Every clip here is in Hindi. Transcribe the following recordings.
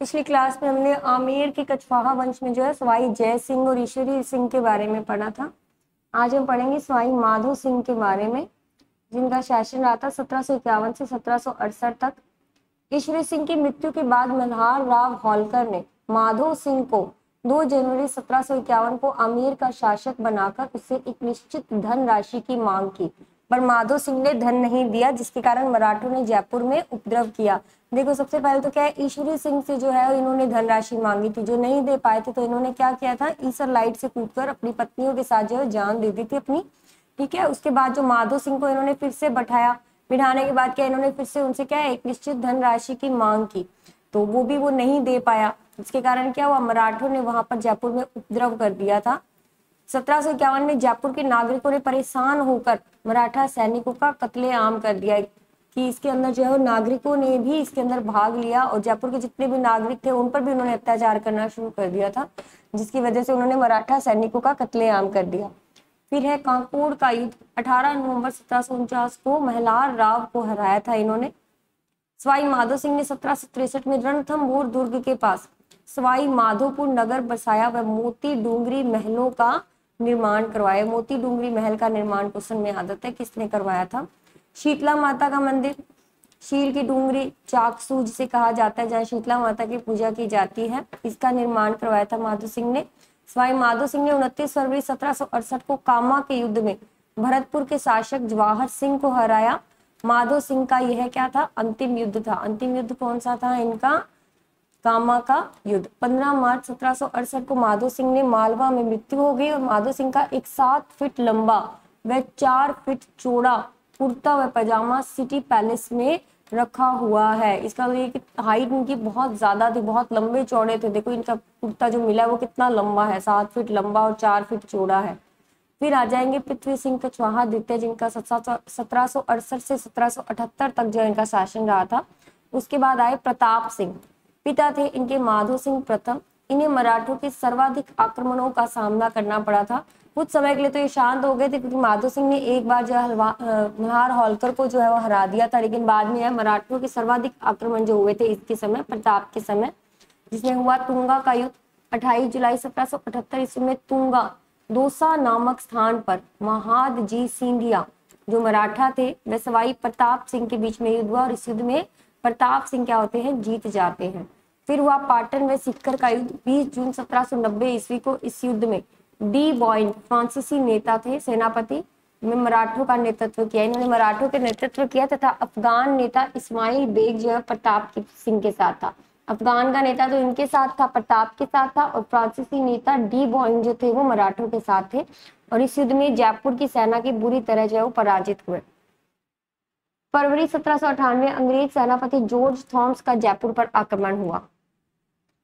पिछली क्लास में हमने आमेर के कछवाहा वंश में जो है सवाई जय सिंह और ईश्वरी सिंह के बारे में पढ़ा था। आज हम पढ़ेंगे सवाई माधो सिंह के बारे में, जिनका शासन रहा था सत्रह से सत्रह सौ अड़सठ तक। ईश्वरी सिंह की मृत्यु के बाद मल्हार राव होलकर ने माधो सिंह को 2 जनवरी सत्रह को अमीर का शासक बनाकर उससे एक निश्चित धन राशि की मांग की पर माधो सिंह ने धन नहीं दिया, जिसके कारण मराठों ने जयपुर में उपद्रव किया। देखो, सबसे पहले तो क्या है, ईश्वरी सिंह से जो है, इन्होंने धनराशि मांगी थी। जो नहीं दे पाए थे तो इन्होंने क्या किया था, ईसर लाइट से कूदकर अपनी पत्नियों के साथ जो है, जान दे दी थी अपनी। ठीक है, उसके बाद जो माधो सिंह को इन्होंने फिर से बैठाया, बिठाने के बाद क्या इन्होंने फिर से उनसे क्या है, एक निश्चित धनराशि की मांग की। तो वो भी वो नहीं दे पाया। इसके कारण क्या हुआ, मराठों ने वहाँ पर जयपुर में उपद्रव कर दिया था। सत्रह में जयपुर के नागरिकों ने परेशान होकर मराठा सैनिकों का कत्ले आम कर दिया कि इसके अंदर जो है नागरिकों ने भी इसके अंदर भाग लिया और जयपुर के जितने भी नागरिक थे उन पर भी उन्होंने अत्याचार करना शुरू कर दिया था, जिसकी वजह से उन्होंने मराठा सैनिकों का कत्लेआम कर दिया। फिर है कांकोड़ का युद्ध। 18 नवंबर सत्रह को महलार राव को हराया था इन्होंने। सवाई माधो सिंह ने सत्रह में रणथम्बोर दुर्ग के पास सवाई माधोपुर नगर बसाया व मोती डूंगरी महलों का निर्माण करवाया। मोती डूंगरी महल का निर्माण क्वेश्चन में आदत है, किसने करवाया था? शीतला माता का मंदिर, शील की डूंगरी, चाकसू जिसे कहा जाता है, जहाँ शीतला माता की पूजा की जाती है, इसका निर्माण करवाया था माधो सिंह ने। स्वाई माधो सिंह ने उनतीस फरवरी सत्रह सौ अड़सठ को कामा के युद्ध में भरतपुर के शासक जवाहर सिंह को हराया। माधो सिंह का यह क्या था? अंतिम युद्ध था। अंतिम युद्ध कौन सा था? इनका कामा का युद्ध। 15 मार्च सत्रह को माधो सिंह ने मालवा में मृत्यु हो गई और माधो सिंह का एक सात फीट लंबा व चार फीट चौड़ा कुर्ता व पैजामा सिटी पैलेस में रखा हुआ है। इसका मतलब हाइट इनकी बहुत ज़्यादा थी, बहुत लंबे चौड़े थे। देखो इनका कुर्ता जो मिला है वो कितना लंबा है, सात फीट लंबा और चार फीट चौड़ा है। फिर आ जाएँगे पृथ्वी सिंह कछवाहा द्वितीय जिनका सत्रह से सत्रह तक जो इनका शासन रहा था। उसके बाद आए प्रताप सिंह। पिता थे, इनके माधो सिंह प्रथम। इन्हें मराठों के सर्वाधिक आक्रमणों का सामना करना पड़ा था। कुछ समय के लिए तो ये शांत हो गए थे, क्योंकि माधो सिंह ने एक बार जो है मल्हार होलकर को जो है वो हरा दिया था, लेकिन बाद में है मराठों के सर्वाधिक आक्रमण जो हुए थे इसके समय, प्रताप के समय, जिसमें हुआ तुंगा का युद्ध, अट्ठाईस जुलाई सत्रह ईस्वी में तुंगा, दोसा नामक स्थान पर महाद जी सिंधिया, जो मराठा थे वह सवाई प्रताप सिंह के बीच में युद्ध हुआ और इस युद्ध में प्रताप सिंह क्या होते हैं, जीत जाते हैं। फिर हुआ पाटन में सिक्कर का युद्ध 20 जून 1790 ईस्वी को इस युद्ध में डी बॉइन फ्रांसीसी नेता थे, सेनापति, में मराठों का नेतृत्व किया। इन्होंने मराठों के नेतृत्व किया तथा अफगान नेता इस्माइल बेग जो है, प्रताप सिंह के साथ था। अफगान का नेता तो इनके साथ था, प्रताप के साथ था और फ्रांसीसी नेता डी बॉइन जो थे, वो मराठों के साथ थे और इस युद्ध में जयपुर की सेना की बुरी तरह जो है, वो पराजित हुए। फरवरी सत्रह सौ अठानवे अंग्रेज़ सेनापति जॉर्ज थॉम्स का जयपुर पर आक्रमण हुआ।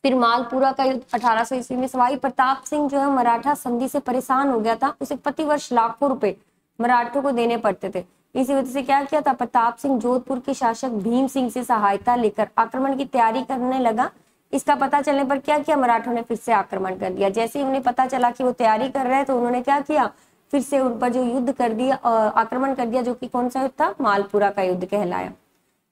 फिर मालपुरा का युद्ध अठारह सौ ईस्वी में सवाई। प्रताप सिंह जो है, मराठा संधि से परेशान हो गया था। उसे प्रतिवर्ष लाखों रुपए मराठों को देने पड़ते थे। इसी वजह से क्या किया था? प्रताप सिंह जोधपुर के शासक भीम सिंह से सहायता लेकर आक्रमण की तैयारी करने लगा। इसका पता चलने पर क्या किया? मराठों ने फिर से आक्रमण कर दिया। जैसे ही उन्हें पता चला कि वो तैयारी कर रहे हैं तो उन्होंने क्या किया? फिर से उन पर जो युद्ध कर दिया आक्रमण कर दिया, जो कि कौन सा युद्ध था? मालपुरा का युद्ध कहलाया।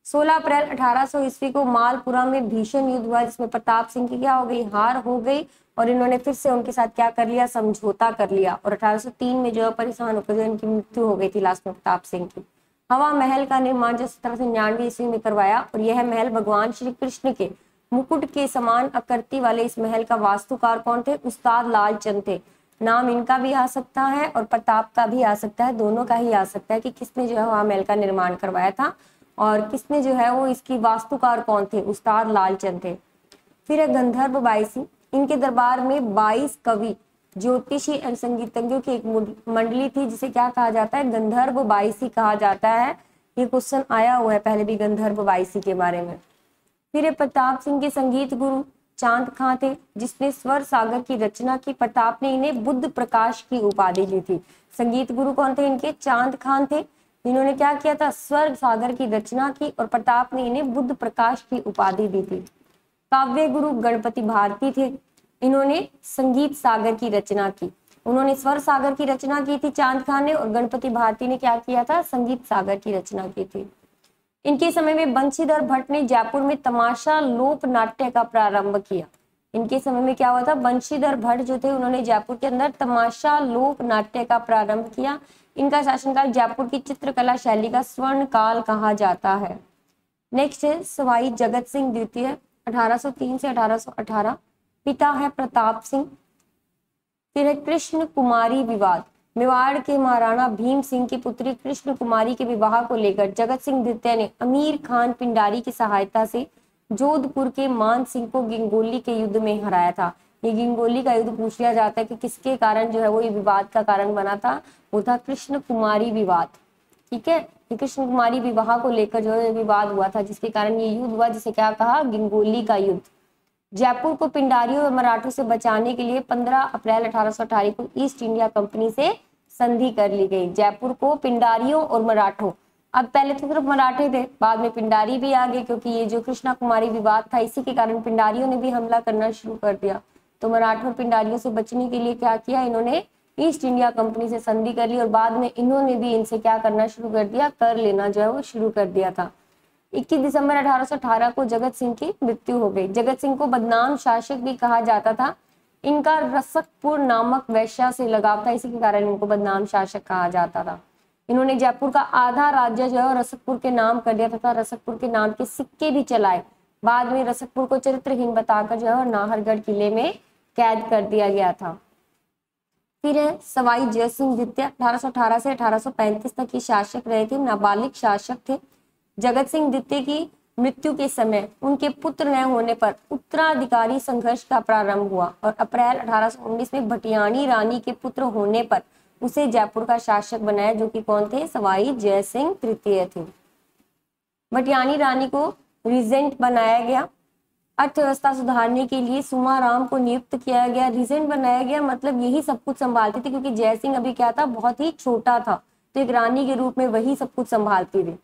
16 अप्रैल 1800 ईस्वी को मालपुरा में भीषण युद्ध हुआ, जिसमें प्रताप सिंह की क्या हो गई? हार हो गई और इन्होंने फिर से उनके साथ क्या कर लिया? समझौता कर लिया। और 1803 में जो है परेशान होकर इनकी मृत्यु हो गई थी लास्ट में प्रताप सिंह की। हवा महल का निर्माण जो सत्रह सौ निन्यानवे ईस्वी में करवाया, और यह महल भगवान श्री कृष्ण के। मुकुट के समान आकृति वाले इस महल का वास्तुकार कौन थे? उस्ताद लालचंद थे। नाम इनका भी आ सकता है और प्रताप का भी आ सकता है। दोनों का ही आ सकता है कि किसने जो है, हवा महल का निर्माण करवाया था। और किसने जो है वो इसकी वास्तुकार कौन थे? उस्ताद लालचंद थे। फिर है गंधर्व बाईसी इनके दरबार में 22 कवि, ज्योतिषी एवं संगीतज्ञों की एक मंडली थी, जिसे क्या कहा जाता है? गंधर्व बाईसी कहा जाता है। ये क्वेश्चन आया हुआ है पहले भी गंधर्व बाईसी के बारे में। फिर प्रताप सिंह के संगीत गुरु चाँद खां थे, जिसने स्वर सागर की रचना की। प्रताप ने इन्हें बुद्ध प्रकाश की उपाधि दी थी। संगीत गुरु कौन थे? इनके चाँद खान थे। इन्होंने क्या किया था? स्वर्ग सागर की रचना की और प्रताप ने इन्हें बुद्ध प्रकाश की उपाधि दी थी। काव्य गुरु गणपति भारती थे। इन्होंने संगीत सागर की रचना की। उन्होंने स्वर सागर की रचना की थी चाँद खान ने और गणपति भारती ने क्या किया था? संगीत सागर की रचना की थी। इनके समय में बंशीधर भट्ट ने जयपुर में तमाशा लोक नाट्य का प्रारंभ किया। इनके समय में क्या हुआ था? बंशीधर भट्ट जो थे, उन्होंने जयपुर के अंदर तमाशा लोक नाट्य का प्रारंभ किया। इनका शासनकाल जयपुर की चित्रकला शैली का स्वर्ण काल कहा जाता है। नेक्स्ट है, सवाई जगत सिंह द्वितीय 1803 से 1818 पिता है प्रताप सिंह। फिर है कृष्ण कुमारी विवाद। मेवाड़ के महाराणा भीम सिंह की पुत्री कृष्ण कुमारी के विवाह को लेकर जगत सिंह द्वितीय ने अमीर खान पिंडारी की सहायता से जोधपुर के मान सिंह को गिंगोली के युद्ध में हराया था। ये गिंगोली का युद्ध पूछ लिया जाता है कि किसके कारण जो है वो ये विवाद का कारण बना था? वो था कृष्ण कुमारी विवाद। ठीक है? ये कृष्ण कुमारी विवाह को लेकर जो है विवाद हुआ था, जिसके कारण ये युद्ध हुआ, जिसे क्या कहा? गिंगोली का युद्ध। जयपुर को पिंडारियों और मराठों से बचाने के लिए 15 अप्रैल अठारह को ईस्ट इंडिया कंपनी से संधि कर ली गई। जयपुर को पिंडारियों और मराठों अब पहले तो सिर्फ़ मराठे थे, बाद में पिंडारी भी आ गए, क्योंकि ये जो कृष्णा कुमारी विवाद था, इसी के कारण पिंडारियों ने भी हमला करना शुरू कर दिया। तो मराठों और पिंडारियों से बचने के लिए क्या किया, इन्होंने ईस्ट इंडिया कंपनी से संधि कर ली और बाद में इन्होंने भी इनसे क्या करना शुरू कर दिया, कर लेना जो है वो शुरू कर दिया था। 21 दिसंबर 1818 को जगत सिंह की मृत्यु हो गई। जगत सिंह को बदनाम शासक भी कहा जाता था। इनका रसकपुर नामक वैश्या से लगाव था, इसी के कारण इनको बदनाम शासक कहा जाता था। इन्होंने जयपुर का आधा राज्य जो है रसकपुर के नाम कर दिया तथा रसकपुर के नाम के सिक्के भी चलाए। बाद में रसकपुर को चरित्रहीन बताकर जो है नाहरगढ़ किले में कैद कर दिया गया था। फिर है सवाई जयसिंह द्वितीय 1818 से 1835 तक के शासक रहे थे, नाबालिग शासक थे। जगत सिंह द्वितीय की मृत्यु के समय उनके पुत्र न होने पर उत्तराधिकारी संघर्ष का प्रारंभ हुआ और अप्रैल 1819 में भटियाणी रानी के पुत्र होने पर उसे जयपुर का शासक बनाया, जो कि कौन थे? सवाई जय सिंह तृतीय थे। भटियानी रानी को रिजेंट बनाया गया। अर्थव्यवस्था सुधारने के लिए सुमा राम को नियुक्त किया गया। रिजेंट बनाया गया मतलब यही सब कुछ संभालती थी, क्योंकि जय सिंह अभी क्या था? बहुत ही छोटा था। तो एक रानी के रूप में वही सब कुछ संभालती थी।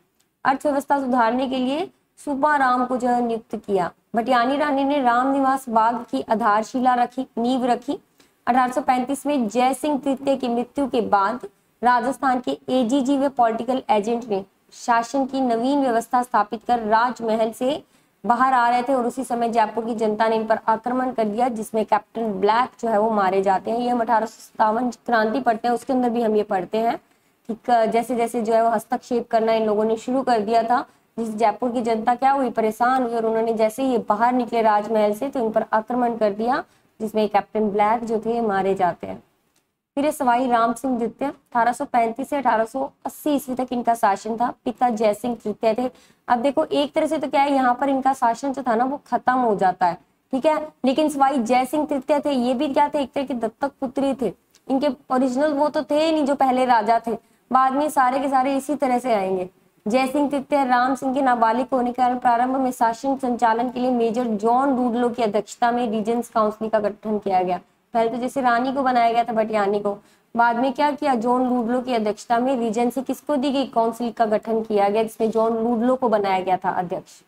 अर्थव्यवस्था सुधारने के लिए सुमा राम को जो नियुक्त किया। भटियानी रानी ने राम निवास बाग की आधारशिला रखी, नींव रखी। 1835 में जय सिंह तृतीय की मृत्यु के बाद राजस्थान के एजीजी व पॉलिटिकल एजेंट ने शासन की नवीन व्यवस्था स्थापित कर राजमहल से बाहर आ रहे थे और उसी समय जयपुर की जनता ने इन पर आक्रमण कर दिया, जिसमें कैप्टन ब्लैक जो है वो मारे जाते हैं। ये हम अठारह क्रांति पढ़ते हैं, उसके अंदर भी हम ये पढ़ते हैं कि जैसे जैसे जो है वो हस्तक्षेप करना इन लोगों ने शुरू कर दिया था, जिस जयपुर की जनता क्या हुई, परेशान हुई और उन्होंने जैसे ये बाहर निकले राजमहल से तो इन पर आक्रमण कर दिया। जिसमें कैप्टन ब्लैक जो थे, मारे जाते हैं। फिर ये सवाई राम सिंह द्वितीय 1835 से 1880 ईस्वी तक इनका शासन था। पिता जय सिंह तृतीय थे। अब देखो, एक तरह से तो क्या है, यहाँ पर इनका शासन जो था ना, वो खत्म हो जाता है। ठीक है? लेकिन सवाई जय सिंह तृतीय थे, ये भी क्या थे, एक तरह के दत्तक पुत्री थे। इनके ओरिजिनल वो तो थे नहीं, जो पहले राजा थे। बाद में सारे के सारे इसी तरह से आएँगे। जय सिंह तृतीय राम सिंह के नाबालिग होने के कारण प्रारंभ में शासन संचालन के लिए मेजर जॉन डूडलो की अध्यक्षता में रीजेंस काउंसिल का गठन किया गया। पहले तो जैसे रानी को बनाया गया था भटियानी को। बाद में क्या किया? जॉन लूडलो की अध्यक्षता में रीजेंसी किसको दी गई? काउंसिल का गठन किया गया, जिसमें जॉन लूडलो को बनाया गया था अध्यक्ष।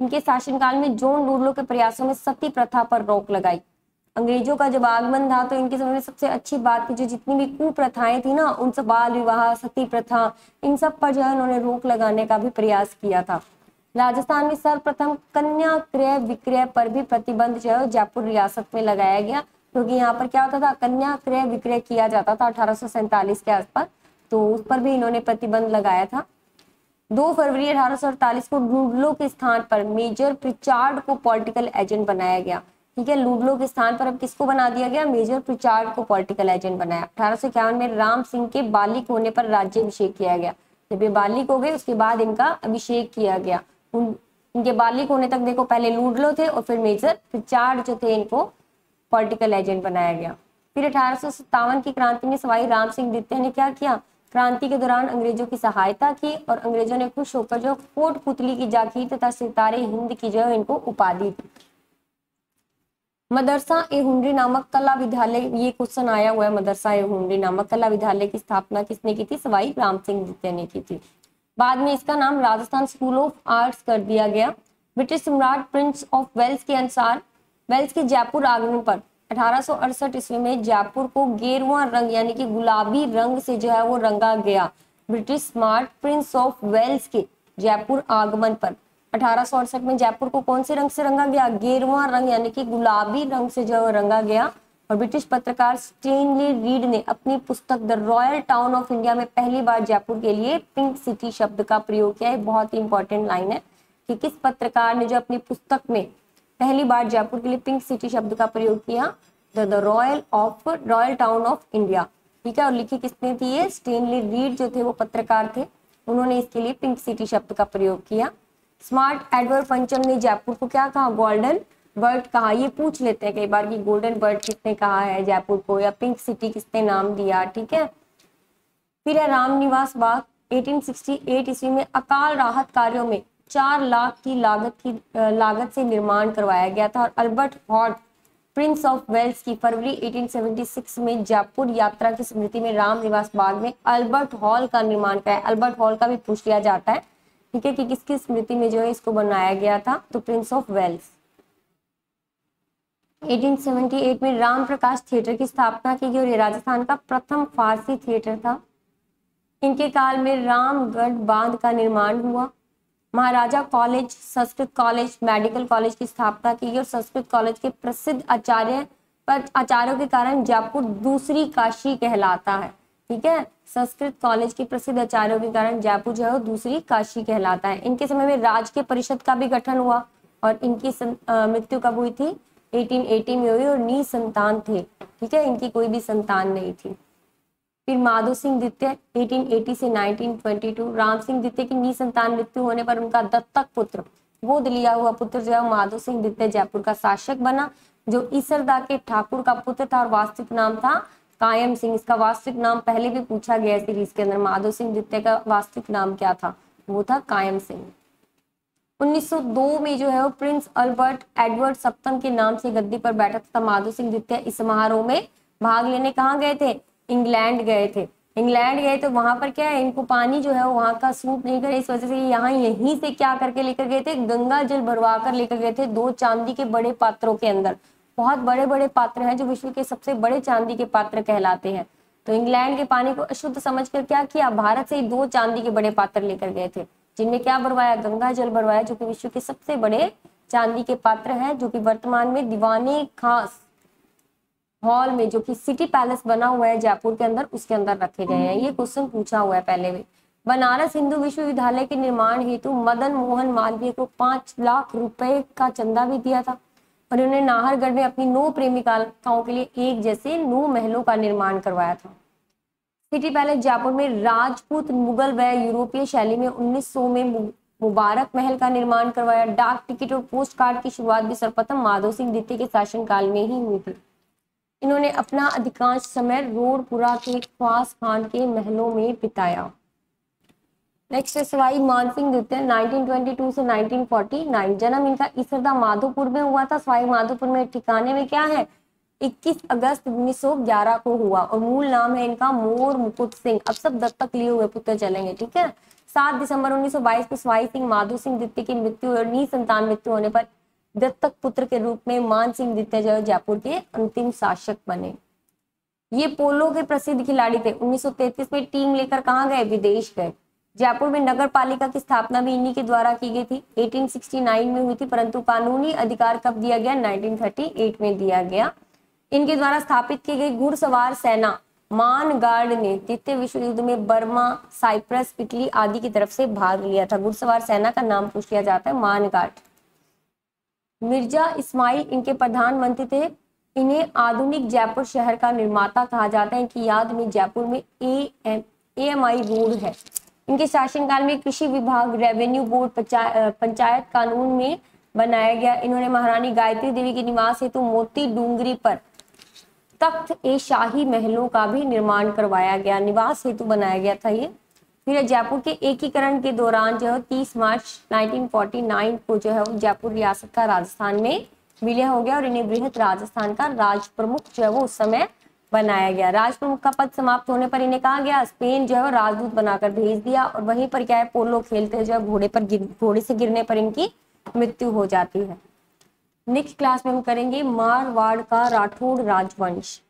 इनके शासनकाल में जॉन लूडलो के प्रयासों में सती प्रथा पर रोक लगाई। अंग्रेज़ों का जब आगमन था तो इनके समय में सबसे अच्छी बात थी, जो जितनी भी कुप्रथाएँ थी ना, उन सब बाल विवाह, सती प्रथा, इन सब पर जो है उन्होंने रोक लगाने का भी प्रयास किया था। राजस्थान में सर्वप्रथम कन्या क्रय विक्रय पर भी प्रतिबंध जो है जयपुर रियासत में लगाया गया, क्योंकि यहाँ पर क्या होता था, कन्या क्रय विक्रय किया जाता था अठारह सौ सैंतालीस के आसपास तो उस पर भी इन्होंने प्रतिबंध लगाया था। दो फरवरी अठारह को रूडलो के स्थान पर मेजर प्रिचार्ड को पॉलिटिकल एजेंट बनाया गया। ठीक है, लूडलो के स्थान पर अब किसको बना दिया गया? मेजर प्रिचार्ड को पॉलिटिकल एजेंट बनाया। अठारह में राम सिंह के बालिक होने पर राज्यभिषेक किया गया। जब ये बालिक हो गए, उसके बाद इनका अभिषेक किया गया। उन, इनके बालिक होने तक देखो, पहले लूडलो थे और फिर मेजर प्रिचार्ड जो थे, इनको पॉलिटिकल एजेंट बनाया गया। फिर अठारह की क्रांति में सवाई राम सिंह द्वितीय ने क्या किया? क्रांति के दौरान अंग्रेज़ों की सहायता की और अंग्रेज़ों ने खुश होकर जो कोट पुतली की जागीर तथा सितारे हिंद की जो इनको उपाधि दी। मदरसा ए हुंडरी नामक कला विद्यालय, ये क्वेश्चन आया हुआ है, मदरसा ए हुंडरी नामक कला विद्यालय की स्थापना किसने की थी? सवाई राम सिंह द्वितीय ने की थी। बाद में इसका नाम राजस्थान स्कूल ऑफ़ आर्ट्स कर दिया गया। ब्रिटिश सम्राट प्रिंस ऑफ़ वेल्स के अनुसार, वेल्स के जयपुर आगमन पर, अठारह ईस्वी में जयपुर को गेरुआ रंग, यानी कि गुलाबी रंग से जो है वो रंगा गया। British smart prince of Wales के जयपुर आगमन पर। अठारह में जयपुर को कौन से रंग से रंगा गया? गेरुआ रंग, यानी कि गुलाबी रंग से जो रंगा गया। और ब्रिटिश पत्रकार स्टेनली रीड ने अपनी पुस्तक the royal town of India में पहली बार जयपुर के लिए पिंक सिटी शब्द का प्रयोग किया। है बहुत ही इंपॉर्टेंट लाइन है कि किस पत्रकार ने जो अपनी पुस्तक में पहली बार जयपुर के लिए पिंक सिटी शब्द का प्रयोग किया? The royal of, royal town of India. ठीक है, और लिखी किसने थी ये? स्टेनली रीड जो थे वो पत्रकार थे। उन्होंने इसके लिए पिंक सिटी शब्द का प्रयोग किया। स्मार्ट एडवर्ड पंचम ने जयपुर को क्या कहा? गोल्डन बर्ड कहा। ये पूछ लेते हैं कई बार कि गोल्डन बर्ड किसने कहा है जयपुर को या पिंक सिटी किसने नाम दिया? ठीक है? फिर है रामनिवास बाग 1868 ईस्वी में अकाल राहत कार्यों में चार लाख की लागत की लागत से निर्माण करवाया गया था और Albert hot prince of Wales की फरवरी 1876 में जयपुर यात्रा की स्मृति में राम निवास बाग में अल्बर्ट हॉल का निर्माण कराया। अल्बर्ट हॉल का भी पूछ लिया जाता है। ठीक है कि किसकी स्मृति में जो है इसको बनाया गया था? तो प्रिंस ऑफ़ वेल्स 1878 में राम प्रकाश थिएटर की स्थापना की गई और ये राजस्थान का प्रथम फारसी थिएटर था। इनके काल में रामगढ़ बाँध का निर्माण हुआ। Maharaja college, Sanskrit college, medical college की स्थापना की गई और संस्कृत कॉलेज के प्रसिद्ध आचार्य पर आचार्यों के कारण जयपुर दूसरी काशी कहलाता है। ठीक है? संस्कृत कॉलेज के प्रसिद्ध आचार्यों के कारण जयपुर जो है वो दूसरी काशी कहलाता है। इनके समय में राजकीय परिषद का भी गठन हुआ और इनकी मृत्यु कब हुई थी? 1880 में हुई और नी संतान थे। ठीक है? इनकी कोई भी संतान नहीं थी। फिर माधो सिंह द्वितीय 1880 से 1922 राम सिंह द्वितीय की नी संतान मृत्यु होने पर उनका दत्तक पुत्र गोद लिया हुआ पुत्र जो है माधो सिंह द्वितीय जयपुर का शासक बना, जो ईसरदा के ठाकुर का पुत्र था और वास्तविक नाम था कायम सिंह, इसका वास्तविक नाम पहले भी पूछा गया सीरीज़ के अंदर। माधो सिंह द्वितीय का वास्तविक नाम क्या था? वो था कायम सिंह। 1902 में जो है वो प्रिंस अल्बर्ट एडवर्ड सप्तम के नाम से गद्दी पर बैठा था माधो सिंह द्वितीय। इस समारोह में भाग लेने कहाँ गए थे? इंग्लैंड गए थे। इंग्लैंड गए तो वहाँ पर क्या है? इनको पानी जो है वहाँ का सूट नहीं करे इस वजह से यहाँ यहीं से क्या करके लेकर गए थे? गंगा जल भरवा कर लेकर गए थे दो चांदी के बड़े पात्रों के अंदर। बहुत बड़े बड़े पात्र हैं जो विश्व के सबसे बड़े चांदी के पात्र कहलाते हैं। तो इंग्लैंड के पानी को अशुद्ध समझकर क्या किया? भारत से ही दो चांदी के बड़े पात्र लेकर गए थे, जिनमें क्या भरवाया? गंगा जल भरवाया, जो कि विश्व के सबसे बड़े चांदी के पात्र हैं, जो कि वर्तमान में दीवाने खास हॉल में, जो कि सिटी पैलेस बना हुआ है जयपुर के अंदर, उसके अंदर रखे गए हैं। ये क्वेश्चन पूछा हुआ है पहले भी। बनारस हिंदू विश्वविद्यालय के निर्माण हेतु मदन मोहन मालवीय को पाँच लाख रुपए का चंदा भी दिया था। और इन्होंने नाहरगढ़ में अपनी नौ प्रेमिकाओं के लिए एक जैसे नौ महलों का निर्माण करवाया था। सिटी पैलेस जयपुर में राजपूत मुगल व यूरोपीय शैली में 1900 में मुबारक महल का निर्माण करवाया। डाक टिकट और पोस्ट कार्ड की शुरुआत भी सर्वप्रथम माधव सिंह द्वितीय के शासनकाल में ही हुई थी। इन्होंने अपना अधिकांश समय रोडपुरा के ख्वास खान के महलों में बिताया। नेक्स्ट है सवाई मानसिंह द्वितीय 1922 से 1949 जन्म इनका इसरदा माधोपुर में हुआ था। सवाई माधोपुर में ठिकाने में क्या है? 21 अगस्त 1911 को हुआ और मूल नाम है इनका मोर मुकुट सिंह। अब सब दत्तक लिए हुए पुत्र चलेंगे, ठीक है? सात दिसंबर 1922 को सवाई सिंह माधो सिंह द्वितीय की मृत्यु और नी संतान मृत्यु होने पर दत्तक पुत्र के रूप में मान सिंह द्वितीय जो जयपुर के अंतिम शासक बने। ये पोलो के प्रसिद्ध खिलाड़ी थे। 1933 में टीम लेकर कहा गए? विदेश गए। जयपुर में नगर पालिका की स्थापना भी इन्हीं के द्वारा की गई थी। 1869 में हुई थी, परंतु कानूनी अधिकार कब दिया गया? 1938 में दिया गया। इनके द्वारा स्थापित की गई घुड़सवार सेना, मान गार्ड ने द्वितीय विश्व युद्ध में बर्मा, साइप्रस, इटली आदि की तरफ़ से भाग लिया था। घुड़सवार सेना का नाम पूछ लिया जाता है मान गार्ड। मिर्ज़ा इस्माइल इनके प्रधानमंत्री थे। इन्हें आधुनिक जयपुर शहर का निर्माता कहा जाता है। इनकी याद में जयपुर में A M A M I road है। इनके शासनकाल में कृषि विभाग रेवेन्यू बोर्ड पंचायत कानून में बनाया गया। इन्होंने महारानी गायत्री देवी के निवास हेतु तो मोती डूंगरी पर तख्त ए शाही महलों का भी निर्माण करवाया गया। निवास हेतु बनाया गया था ये। फिर जयपुर के एकीकरण के दौरान जो है तीस मार्च 1949 को जो है वो जयपुर रियासत का राजस्थान में विलय हो गया और इन्हें बृहद राजस्थान का राज प्रमुख जो है वो उस समय बनाया गया। राज प्रमुख का पद समाप्त होने पर इन्हें कहा गया, स्पेन जो है राजदूत बनाकर भेज दिया और वहीं पर क्या है, पोलो खेलते जो है घोड़े पर घोड़े से गिरने पर इनकी मृत्यु हो जाती है। नेक्स्ट क्लास में हम करेंगे मारवाड़ का राठौड़ राजवंश।